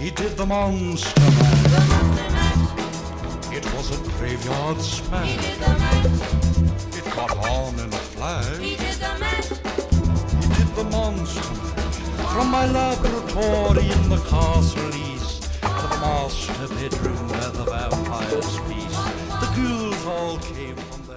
He did the monster mash. It was a graveyard He smash. did the. It caught on in a flash. He did the mash. He did the monster mash. From my laboratory in the castle east to the master bedroom where the vampires feast. The ghouls all came from